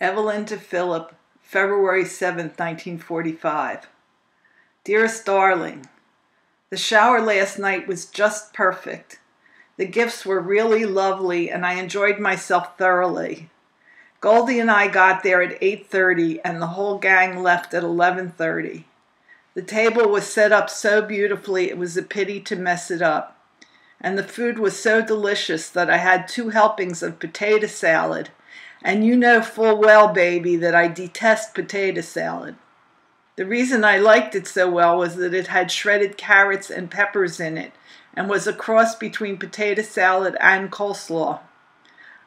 Evelyn to Philip, February 7, 1945. Dearest darling, the shower last night was just perfect. The gifts were really lovely and I enjoyed myself thoroughly. Goldie and I got there at 8:30 and the whole gang left at 11:30. The table was set up so beautifully it was a pity to mess it up. And the food was so delicious that I had two helpings of potato salad and you know full well, baby, that I detest potato salad. The reason I liked it so well was that it had shredded carrots and peppers in it and was a cross between potato salad and coleslaw.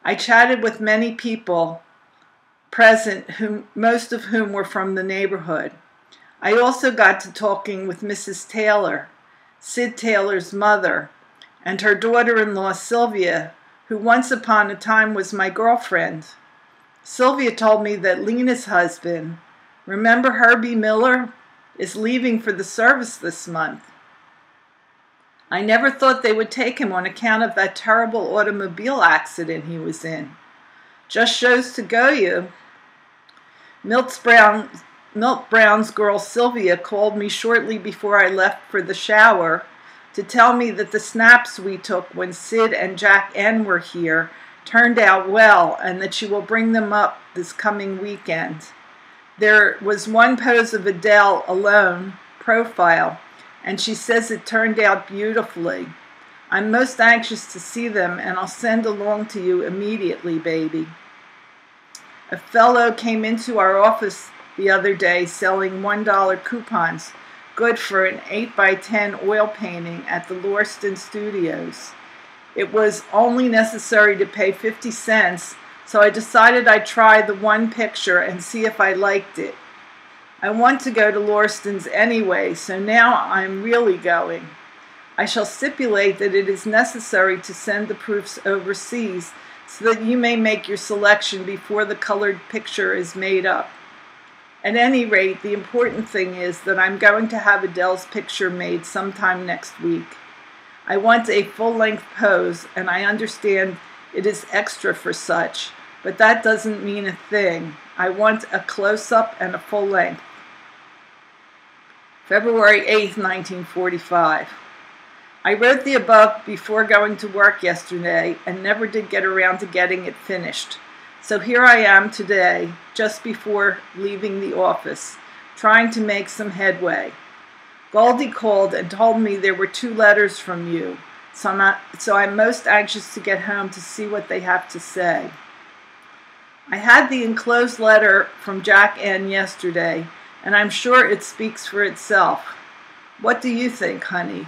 I chatted with many people present, whom, most of whom were from the neighborhood. I also got to talking with Mrs. Taylor, Sid Taylor's mother, and her daughter in law, Sylvia, who once upon a time was my girlfriend. Sylvia told me that Lena's husband, remember Herbie Miller, is leaving for the service this month. I never thought they would take him on account of that terrible automobile accident he was in. Just shows to go you. Milt, Brown, Milt Brown's girl Sylvia called me shortly before I left for the shower to tell me that the snaps we took when Sid and Jack N were here turned out well and that she will bring them up this coming weekend. There was one pose of Adele alone, profile, and she says it turned out beautifully. I'm most anxious to see them, and I'll send along to you immediately, baby. A fellow came into our office the other day selling $1 coupons, good for an 8 by 10 oil painting at the Lauriston Studios. It was only necessary to pay 50 cents, so I decided I'd try the one picture and see if I liked it. I want to go to Lauriston's anyway, so now I'm really going. I shall stipulate that it is necessary to send the proofs overseas so that you may make your selection before the colored picture is made up. At any rate, the important thing is that I'm going to have Adele's picture made sometime next week. I want a full length pose, and I understand it is extra for such, but that doesn't mean a thing. I want a close up and a full length. February 8, 1945. I wrote the above before going to work yesterday and never did get around to getting it finished. So here I am today, just before leaving the office, trying to make some headway. Goldie called and told me there were two letters from you, so I'm, not, so I'm most anxious to get home to see what they have to say. I had the enclosed letter from Jack N yesterday, and I'm sure it speaks for itself. What do you think, honey?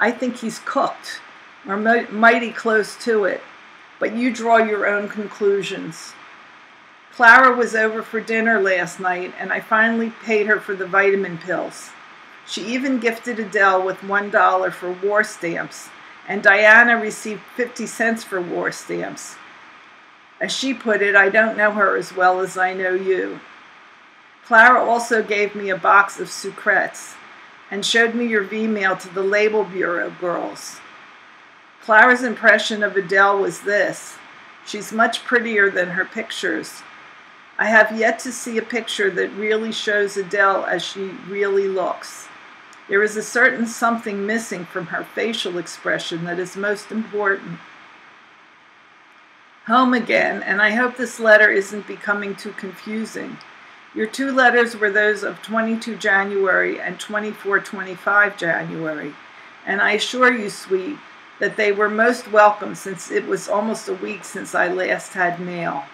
I think he's cooked, or mighty close to it, but you draw your own conclusions. Clara was over for dinner last night, and I finally paid her for the vitamin pills. She even gifted Adele with $1 for war stamps, and Diana received 50 cents for war stamps. As she put it, I don't know her as well as I know you. Clara also gave me a box of sucrets and showed me your V-mail to the Label Bureau girls. Clara's impression of Adele was this. She's much prettier than her pictures. I have yet to see a picture that really shows Adele as she really looks. There is a certain something missing from her facial expression that is most important. Home again, and I hope this letter isn't becoming too confusing. Your two letters were those of 22 January and 24 25 January, and I assure you, sweet, that they were most welcome since it was almost a week since I last had mail.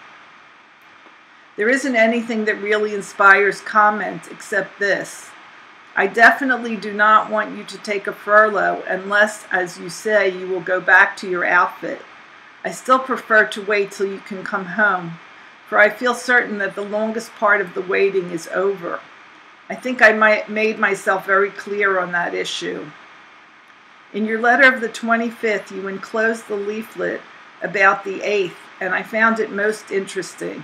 There isn't anything that really inspires comment except this. I definitely do not want you to take a furlough unless, as you say, you will go back to your outfit. I still prefer to wait till you can come home, for I feel certain that the longest part of the waiting is over. I think I might, made myself very clear on that issue. In your letter of the 25th, you enclosed the leaflet about the 8th, and I found it most interesting.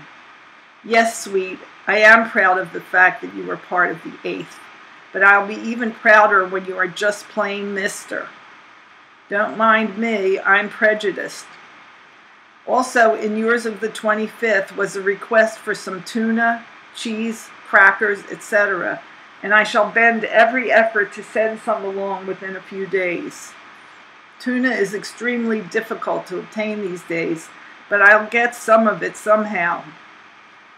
Yes, sweet, I am proud of the fact that you were part of the 8th but I'll be even prouder when you are just plain mister. Don't mind me, I'm prejudiced. Also, in yours of the 25th was a request for some tuna, cheese, crackers, etc., and I shall bend every effort to send some along within a few days. Tuna is extremely difficult to obtain these days, but I'll get some of it somehow.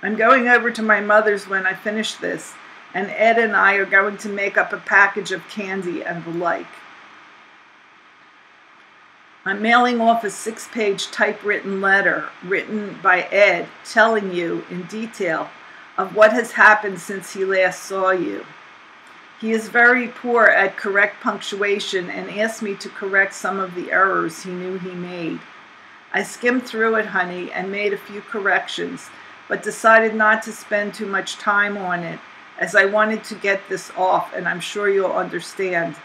I'm going over to my mother's when I finish this, and Ed and I are going to make up a package of candy and the like. I'm mailing off a six page typewritten letter written by Ed telling you in detail of what has happened since he last saw you. He is very poor at correct punctuation and asked me to correct some of the errors he knew he made. I skimmed through it, honey, and made a few corrections, but decided not to spend too much time on it as I wanted to get this off, and I'm sure you'll understand.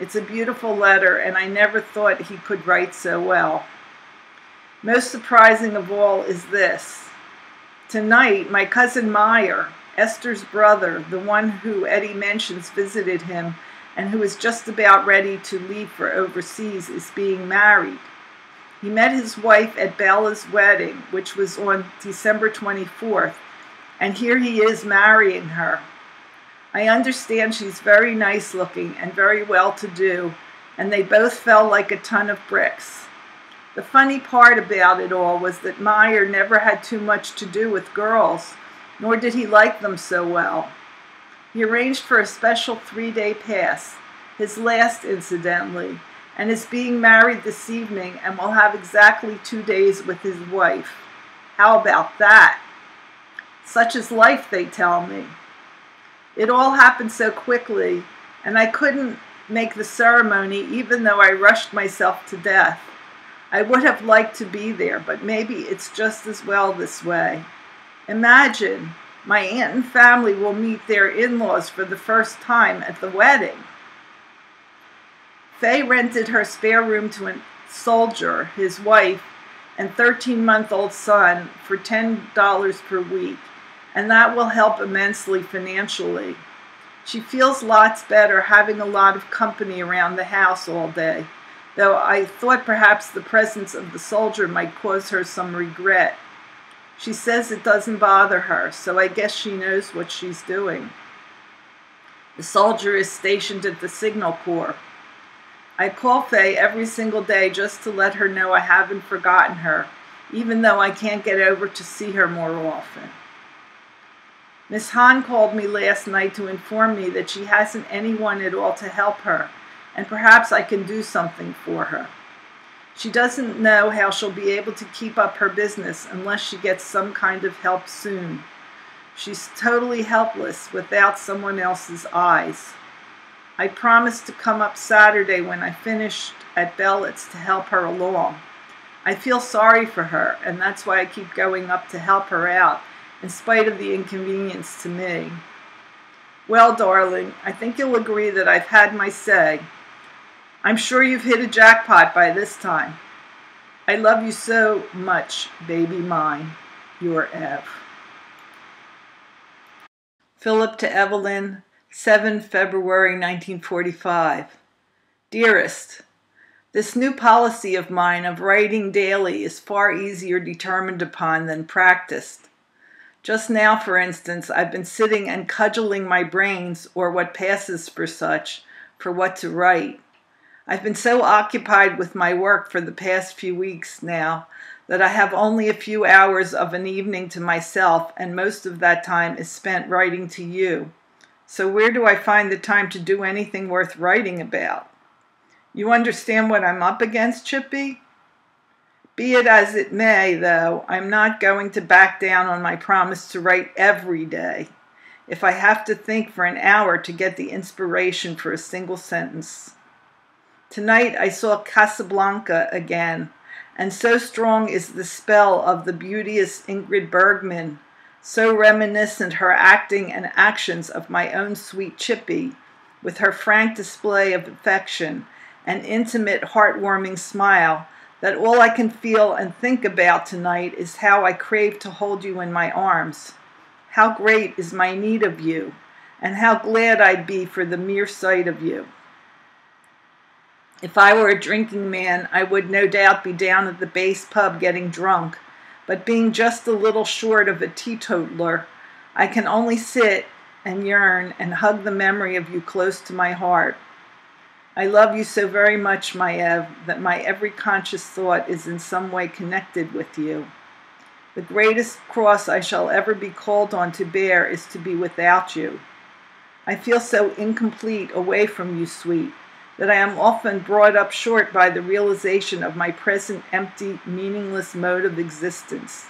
It's a beautiful letter, and I never thought he could write so well. Most surprising of all is this. Tonight, my cousin Meyer, Esther's brother, the one who Eddie mentions visited him and who is just about ready to leave for overseas, is being married. He met his wife at Bella's wedding, which was on December 24th, and here he is marrying her. I understand she's very nice looking and very well to do, and they both fell like a ton of bricks. The funny part about it all was that Meyer never had too much to do with girls nor did he like them so well. He arranged for a special three day pass, his last incidentally, and is being married this evening and will have exactly two days with his wife. How about that? Such is life, they tell me. It all happened so quickly, and I couldn't make the ceremony even though I rushed myself to death. I would have liked to be there, but maybe it's just as well this way. Imagine my aunt and family will meet their in laws for the first time at the wedding. Faye rented her spare room to a soldier, his wife, and 13 month old son for $10 per week, and that will help immensely financially. She feels lots better having a lot of company around the house all day, though I thought perhaps the presence of the soldier might cause her some regret. She says it doesn't bother her, so I guess she knows what she's doing. The soldier is stationed at the signal corps. I call Faye every single day just to let her know I haven't forgotten her, even though I can't get over to see her more often. Miss Hahn called me last night to inform me that she hasn't anyone at all to help her, and perhaps I can do something for her. She doesn't know how she'll be able to keep up her business unless she gets some kind of help soon. She's totally helpless without someone else's eyes. I promised to come up Saturday when I finished at Bellett's to help her along. I feel sorry for her, and that's why I keep going up to help her out, in spite of the inconvenience to me. Well, darling, I think you'll agree that I've had my say. I'm sure you've hit a jackpot by this time. I love you so much, baby mine. Your Ev. Philip to Evelyn, 7 February 1945. Dearest, this new policy of mine of writing daily is far easier determined upon than practiced. Just now, for instance, I've been sitting and cudgeling my brains, or what passes for such, for what to write. I've been so occupied with my work for the past few weeks now that I have only a few hours of an evening to myself, and most of that time is spent writing to you. So, where do I find the time to do anything worth writing about? You understand what I'm up against, Chippy? Be it as it may, though, I'm not going to back down on my promise to write every day if I have to think for an hour to get the inspiration for a single sentence. Tonight I saw Casablanca again, and so strong is the spell of the beauteous Ingrid Bergman, so reminiscent her acting and actions of my own sweet Chippy, with her frank display of affection and intimate, heartwarming smile, that all I can feel and think about tonight is how I crave to hold you in my arms. How great is my need of you, and how glad I'd be for the mere sight of you. If I were a drinking man, I would no doubt be down at the base pub getting drunk, but being just a little short of a teetotaler, I can only sit and yearn and hug the memory of you close to my heart. I love you so very much, my Ev, that my every conscious thought is in some way connected with you. The greatest cross I shall ever be called on to bear is to be without you. I feel so incomplete away from you, sweet, that I am often brought up short by the realization of my present empty, meaningless mode of existence.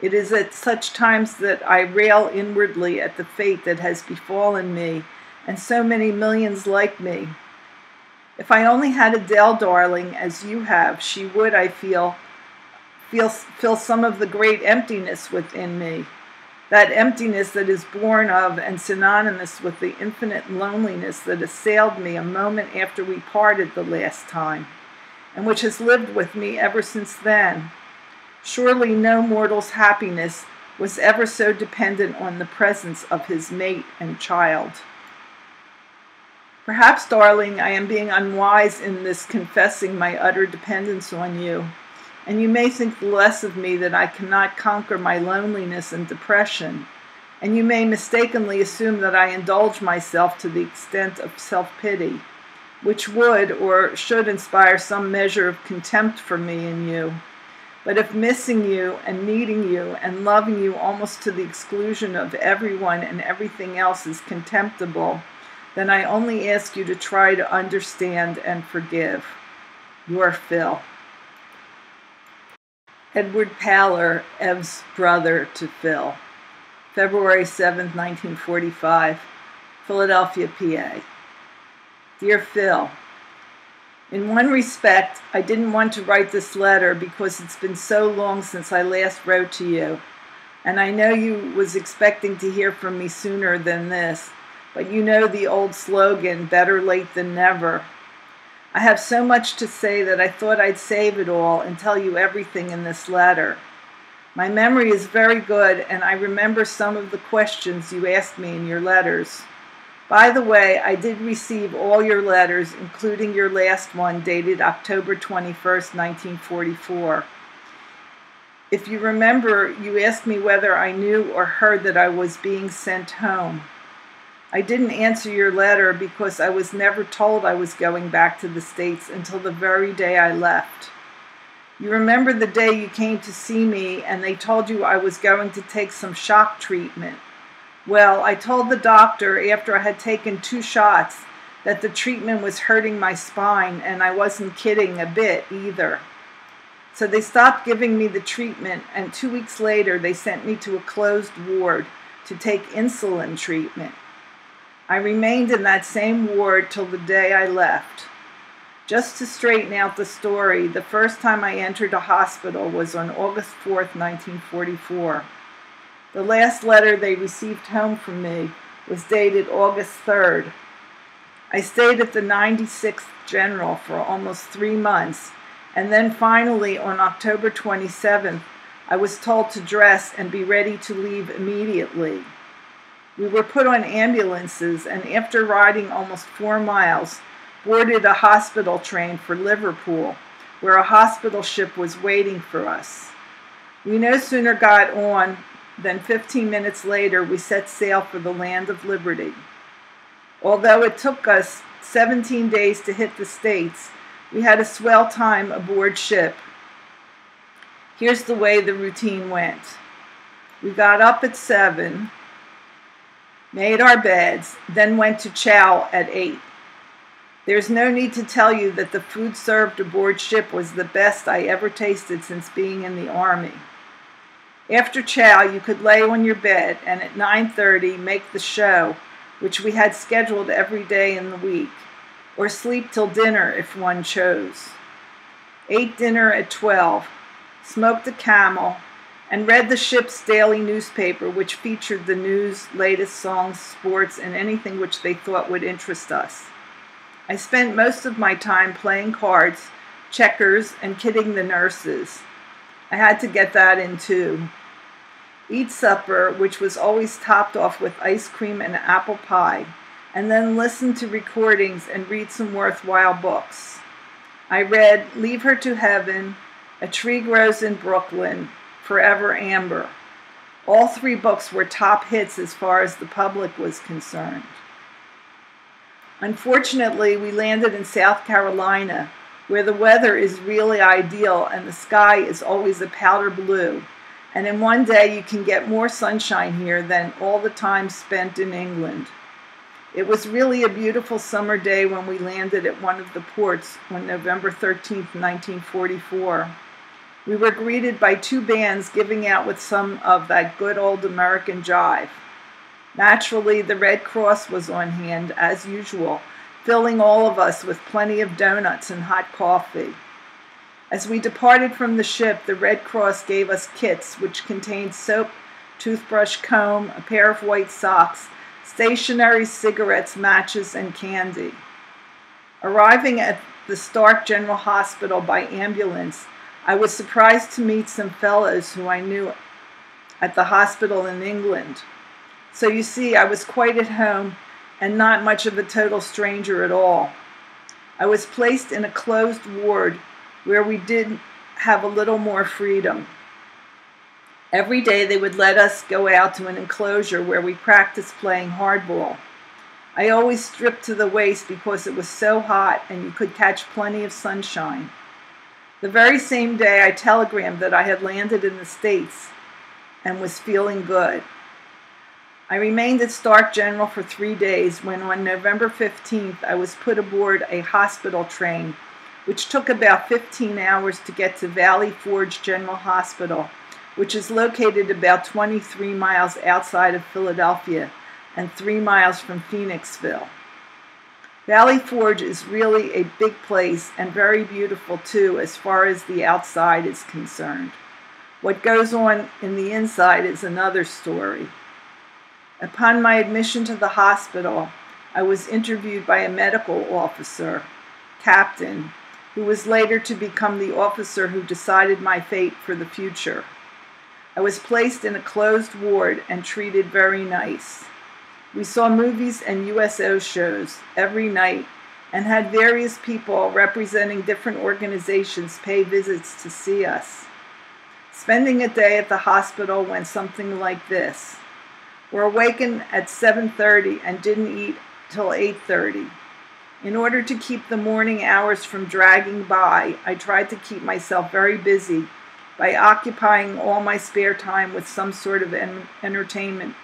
It is at such times that I rail inwardly at the fate that has befallen me and so many millions like me. If I only had Adele, darling, as you have, she would, I feel, feel, fill some of the great emptiness within me that emptiness that is born of and synonymous with the infinite loneliness that assailed me a moment after we parted the last time, and which has lived with me ever since then. Surely no mortal's happiness was ever so dependent on the presence of his mate and child. Perhaps, darling, I am being unwise in this confessing my utter dependence on you and you may think less of me that I cannot conquer my loneliness and depression, and you may mistakenly assume that I indulge myself to the extent of self pity, which would or should inspire some measure of contempt for me and you. But if missing you and needing you and loving you almost to the exclusion of everyone and everything else is contemptible, then I only ask you to try to understand and forgive. Your Phil. Edward Paller, Ev's brother to Phil. February 7, 1945, Philadelphia, PA. Dear Phil, in one respect, I didn't want to write this letter because it's been so long since I last wrote to you, and I know you was expecting to hear from me sooner than this, but you know the old slogan, better late than never. I have so much to say that I thought I'd save it all and tell you everything in this letter. My memory is very good, and I remember some of the questions you asked me in your letters. By the way, I did receive all your letters, including your last one dated October 21st, 1944. If you remember, you asked me whether I knew or heard that I was being sent home. I didn't answer your letter because I was never told I was going back to the States until the very day I left. You remember the day you came to see me and they told you I was going to take some shock treatment. Well, I told the doctor after I had taken two shots that the treatment was hurting my spine and I wasn't kidding a bit either. So they stopped giving me the treatment and two weeks later they sent me to a closed ward to take insulin treatment. I remained in that same ward till the day I left. Just to straighten out the story, the first time I entered a hospital was on August 4th, 1944. The last letter they received home from me was dated August 3rd. I stayed at the 96th General for almost three months, and then finally on October 27th, I was told to dress and be ready to leave immediately. We were put on ambulances and after riding almost four miles, boarded a hospital train for Liverpool, where a hospital ship was waiting for us. We no sooner got on than 15 minutes later we set sail for the land of liberty. Although it took us 17 days to hit the States, we had a swell time aboard ship. Here's the way the routine went. We got up at 7, made our beds, then went to chow at 8. There's no need to tell you that the food served aboard ship was the best I ever tasted since being in the Army. After chow, you could lay on your bed and at 9.30 make the show, which we had scheduled every day in the week, or sleep till dinner if one chose. Ate dinner at 12, smoked a camel, and read the ship's daily newspaper, which featured the news, latest songs, sports, and anything which they thought would interest us. I spent most of my time playing cards, checkers, and kidding the nurses. I had to get that in too. Eat supper, which was always topped off with ice cream and apple pie, and then listen to recordings and read some worthwhile books. I read Leave Her to Heaven, A Tree Grows in Brooklyn, Forever Amber. All three books were top hits as far as the public was concerned. Unfortunately, we landed in South Carolina, where the weather is really ideal and the sky is always a powder blue. And in one day, you can get more sunshine here than all the time spent in England. It was really a beautiful summer day when we landed at one of the ports on November 13, 1944. We were greeted by two bands giving out with some of that good old American jive. Naturally, the Red Cross was on hand, as usual, filling all of us with plenty of donuts and hot coffee. As we departed from the ship, the Red Cross gave us kits which contained soap, toothbrush, comb, a pair of white socks, stationery, cigarettes, matches, and candy. Arriving at the Stark General Hospital by ambulance, I was surprised to meet some fellows who I knew at the hospital in England. So you see, I was quite at home and not much of a total stranger at all. I was placed in a closed ward where we did have a little more freedom. Every day they would let us go out to an enclosure where we practiced playing hardball. I always stripped to the waist because it was so hot and you could catch plenty of sunshine. The very same day I telegrammed that I had landed in the States and was feeling good. I remained at Stark General for three days when on November 15th I was put aboard a hospital train which took about 15 hours to get to Valley Forge General Hospital which is located about 23 miles outside of Philadelphia and three miles from Phoenixville. Valley Forge is really a big place and very beautiful too as far as the outside is concerned. What goes on in the inside is another story. Upon my admission to the hospital, I was interviewed by a medical officer, captain, who was later to become the officer who decided my fate for the future. I was placed in a closed ward and treated very nice. We saw movies and USO shows every night and had various people representing different organizations pay visits to see us. Spending a day at the hospital went something like this. We're awakened at 7:30 and didn't eat till 8:30. In order to keep the morning hours from dragging by, I tried to keep myself very busy by occupying all my spare time with some sort of en- entertainment.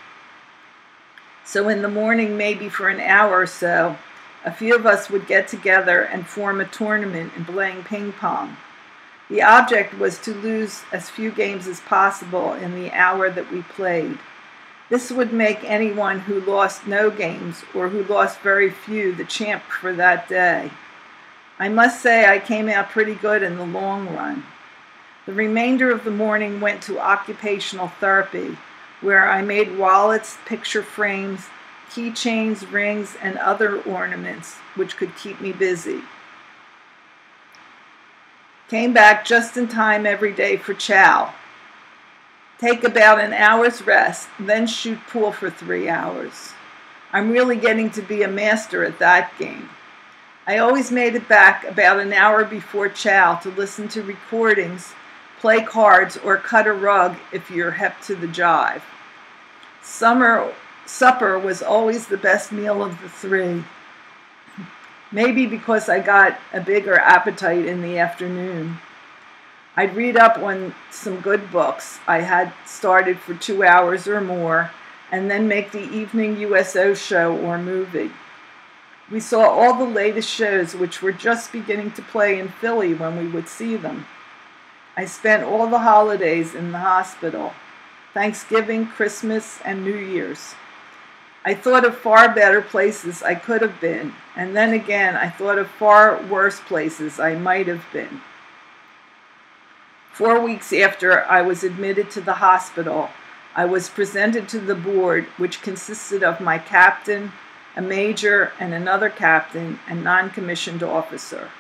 So in the morning, maybe for an hour or so, a few of us would get together and form a tournament in playing ping pong. The object was to lose as few games as possible in the hour that we played. This would make anyone who lost no games or who lost very few the champ for that day. I must say I came out pretty good in the long run. The remainder of the morning went to occupational therapy, where I made wallets, picture frames, keychains, rings, and other ornaments which could keep me busy. Came back just in time every day for chow. Take about an hour's rest, then shoot pool for three hours. I'm really getting to be a master at that game. I always made it back about an hour before chow to listen to recordings play cards, or cut a rug if you're hep to the jive. Summer supper was always the best meal of the three. Maybe because I got a bigger appetite in the afternoon. I'd read up on some good books I had started for two hours or more, and then make the evening USO show or movie. We saw all the latest shows which were just beginning to play in Philly when we would see them. I spent all the holidays in the hospital Thanksgiving, Christmas, and New Year's. I thought of far better places I could have been, and then again I thought of far worse places I might have been. Four weeks after I was admitted to the hospital, I was presented to the board, which consisted of my captain, a major, and another captain and non commissioned officer.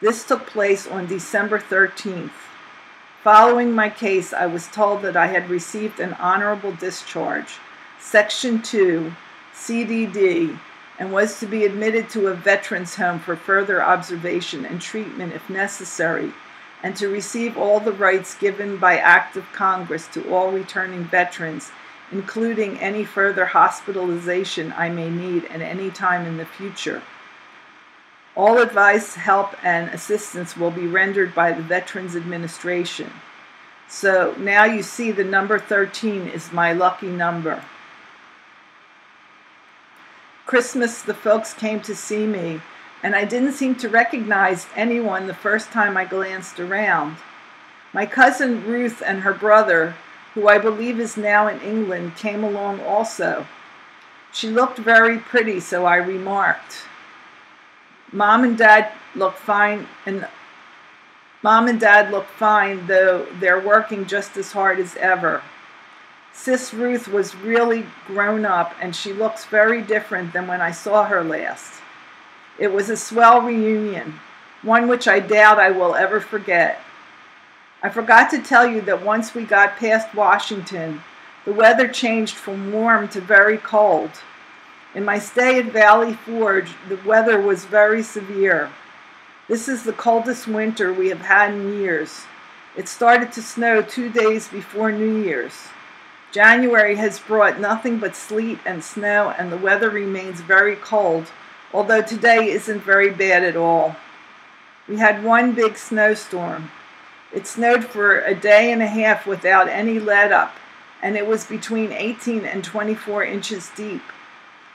This took place on December 13th. Following my case, I was told that I had received an honorable discharge, Section 2, CDD, and was to be admitted to a veterans home for further observation and treatment if necessary, and to receive all the rights given by Act of Congress to all returning veterans, including any further hospitalization I may need at any time in the future. All advice, help, and assistance will be rendered by the Veterans Administration. So now you see the number 13 is my lucky number. Christmas, the folks came to see me, and I didn't seem to recognize anyone the first time I glanced around. My cousin Ruth and her brother, who I believe is now in England, came along also. She looked very pretty, so I remarked. Mom and Dad look fine, and Mom and Dad look fine, though they're working just as hard as ever. Sis Ruth was really grown up, and she looks very different than when I saw her last. It was a swell reunion, one which I doubt I will ever forget. I forgot to tell you that once we got past Washington, the weather changed from warm to very cold. In my stay at Valley Forge, the weather was very severe. This is the coldest winter we have had in years. It started to snow two days before New Year's. January has brought nothing but sleet and snow, and the weather remains very cold, although today isn't very bad at all. We had one big snowstorm. It snowed for a day and a half without any let up, and it was between 18 and 24 inches deep.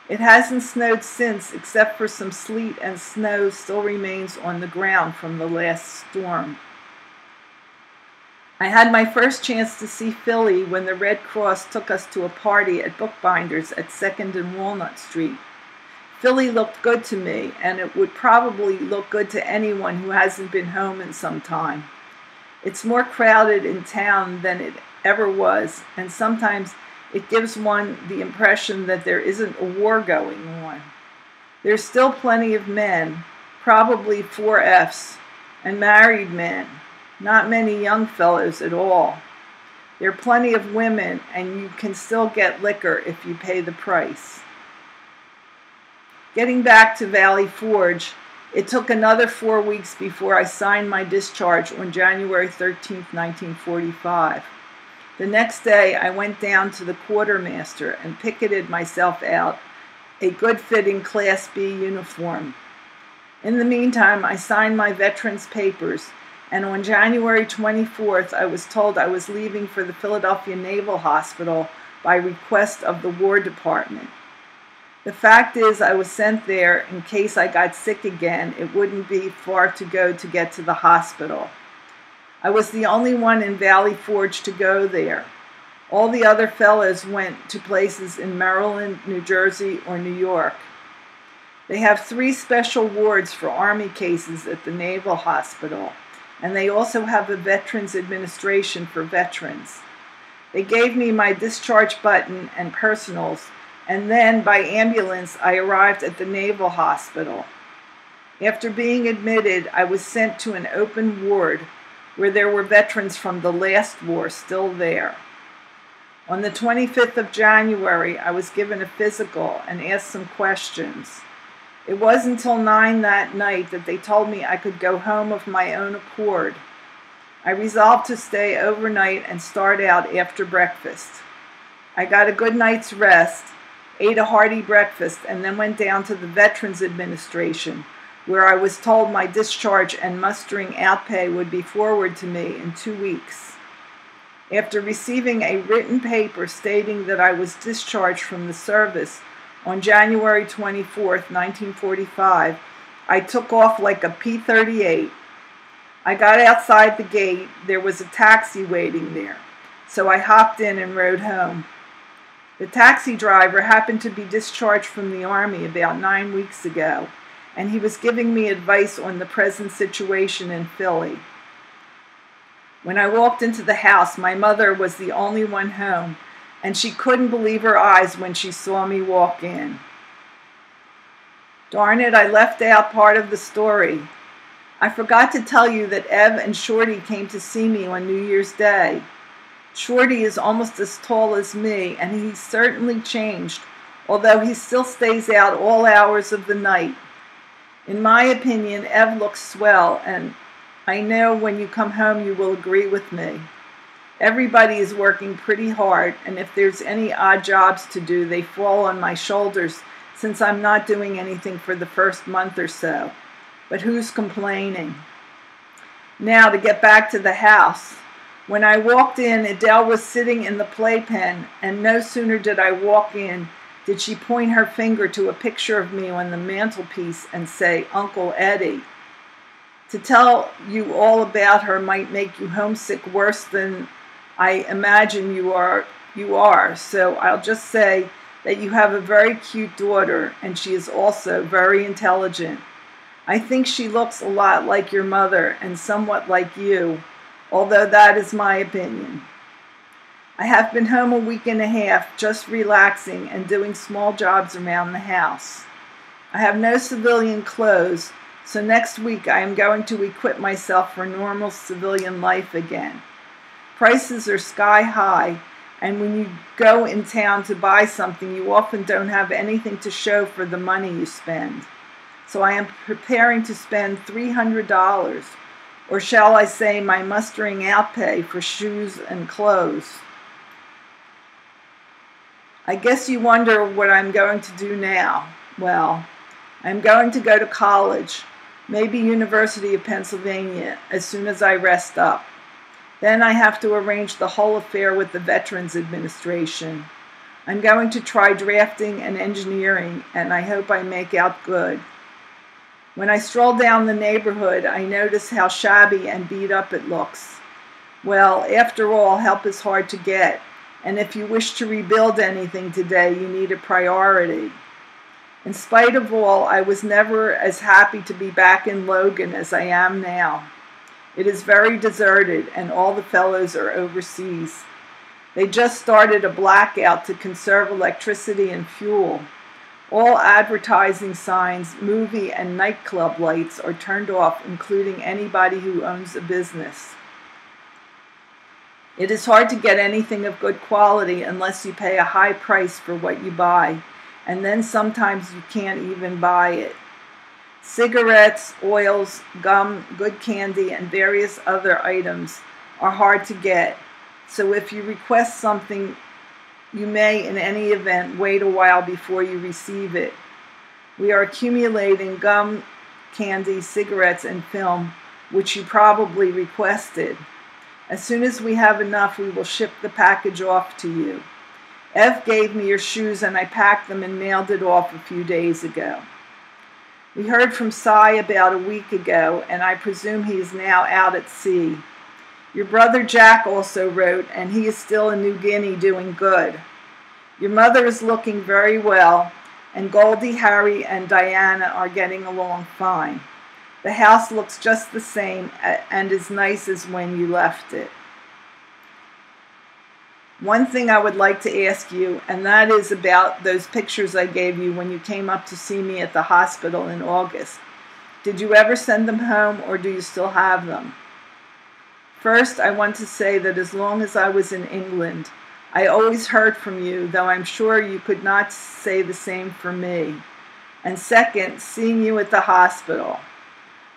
It hasn't snowed since, except for some sleet and snow still remains on the ground from the last storm. I had my first chance to see Philly when the Red Cross took us to a party at Bookbinders at 2nd and Walnut Street. Philly looked good to me, and it would probably look good to anyone who hasn't been home in some time. It's more crowded in town than it ever was, and sometimes it gives one the impression that there isn't a war going on. There's still plenty of men, probably four Fs, and married men, not many young fellows at all. There are plenty of women, and you can still get liquor if you pay the price. Getting back to Valley Forge, it took another four weeks before I signed my discharge on January 13, 1945. The next day, I went down to the quartermaster and picketed myself out a good fitting Class B uniform. In the meantime, I signed my veterans papers, and on January 24th, I was told I was leaving for the Philadelphia Naval Hospital by request of the War Department. The fact is, I was sent there in case I got sick again. It wouldn't be far to go to get to the hospital. I was the only one in Valley Forge to go there. All the other fellows went to places in Maryland, New Jersey, or New York. They have three special wards for Army cases at the Naval Hospital, and they also have a Veterans Administration for veterans. They gave me my discharge button and personals, and then by ambulance I arrived at the Naval Hospital. After being admitted, I was sent to an open ward where there were veterans from the last war still there. On the 25th of January, I was given a physical and asked some questions. It was until 9 that night that they told me I could go home of my own accord. I resolved to stay overnight and start out after breakfast. I got a good night's rest, ate a hearty breakfast, and then went down to the Veterans Administration where I was told my discharge and mustering out pay would be forwarded to me in two weeks. After receiving a written paper stating that I was discharged from the service on January 24, 1945, I took off like a P 38. I got outside the gate. There was a taxi waiting there, so I hopped in and rode home. The taxi driver happened to be discharged from the Army about nine weeks ago and he was giving me advice on the present situation in Philly. When I walked into the house, my mother was the only one home, and she couldn't believe her eyes when she saw me walk in. Darn it, I left out part of the story. I forgot to tell you that Ev and Shorty came to see me on New Year's Day. Shorty is almost as tall as me, and he's certainly changed although he still stays out all hours of the night. In my opinion, Ev looks swell, and I know when you come home you will agree with me. Everybody is working pretty hard, and if there's any odd jobs to do, they fall on my shoulders since I'm not doing anything for the first month or so. But who's complaining? Now to get back to the house. When I walked in, Adele was sitting in the playpen, and no sooner did I walk in did she point her finger to a picture of me on the mantelpiece and say, Uncle Eddie. To tell you all about her might make you homesick worse than I imagine you are you are. So I'll just say that you have a very cute daughter and she is also very intelligent. I think she looks a lot like your mother and somewhat like you, although that is my opinion. I have been home a week and a half just relaxing and doing small jobs around the house. I have no civilian clothes, so next week I am going to equip myself for normal civilian life again. Prices are sky high, and when you go in town to buy something, you often don't have anything to show for the money you spend. So I am preparing to spend $300, or shall I say, my mustering out pay for shoes and clothes. I guess you wonder what I'm going to do now. Well, I'm going to go to college, maybe University of Pennsylvania, as soon as I rest up. Then I have to arrange the whole affair with the Veterans Administration. I'm going to try drafting and engineering, and I hope I make out good. When I stroll down the neighborhood, I notice how shabby and beat up it looks. Well, after all, help is hard to get, and if you wish to rebuild anything today, you need a priority. In spite of all, I was never as happy to be back in Logan as I am now. It is very deserted, and all the fellows are overseas. They just started a blackout to conserve electricity and fuel. All advertising signs, movie, and nightclub lights are turned off, including anybody who owns a business. It is hard to get anything of good quality unless you pay a high price for what you buy, and then sometimes you can't even buy it. Cigarettes, oils, gum, good candy, and various other items are hard to get. So if you request something, you may, in any event, wait a while before you receive it. We are accumulating gum, candy, cigarettes, and film, which you probably requested. As soon as we have enough, we will ship the package off to you. Ev gave me your shoes and I packed them and mailed it off a few days ago. We heard from Cy about a week ago, and I presume he is now out at sea. Your brother Jack also wrote, and he is still in New Guinea doing good. Your mother is looking very well, and Goldie, Harry, and Diana are getting along fine. The house looks just the same and as nice as when you left it. One thing I would like to ask you, and that is about those pictures I gave you when you came up to see me at the hospital in August. Did you ever send them home or do you still have them? First, I want to say that as long as I was in England, I always heard from you, though I'm sure you could not say the same for me. And second, seeing you at the hospital.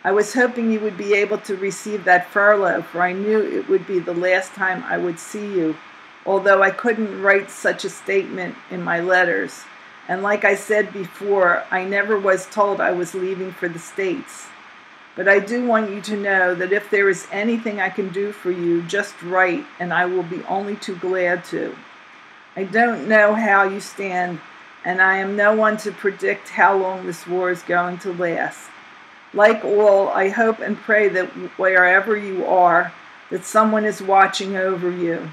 I was hoping you would be able to receive that furlough, for I knew it would be the last time I would see you although I couldn't write such a statement in my letters. And like I said before, I never was told I was leaving for the States. But I do want you to know that if there is anything I can do for you, just write, and I will be only too glad to. I don't know how you stand, and I am no one to predict how long this war is going to last. Like all, I hope and pray that wherever you are, that someone is watching over you.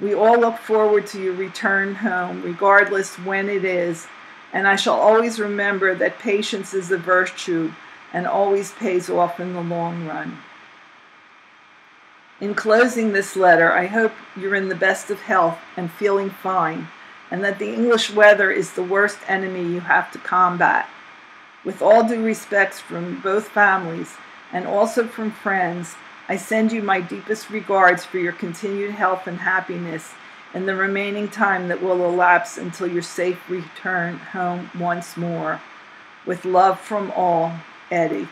We all look forward to your return home, regardless when it is, and I shall always remember that patience is a virtue and always pays off in the long run. In closing this letter, I hope you're in the best of health and feeling fine, and that the English weather is the worst enemy you have to combat. With all due respects from both families and also from friends, I send you my deepest regards for your continued health and happiness and the remaining time that will elapse until your safe return home once more. With love from all, Eddie.